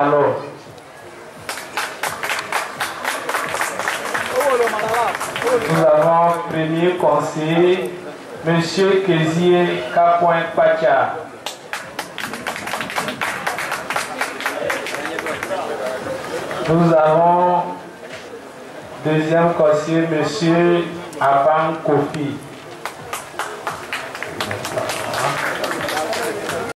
Alors, nous avons premier conseiller, Monsieur Kézié Kapoin Pacha. Nous avons deuxième conseiller, M. Aban Kofi.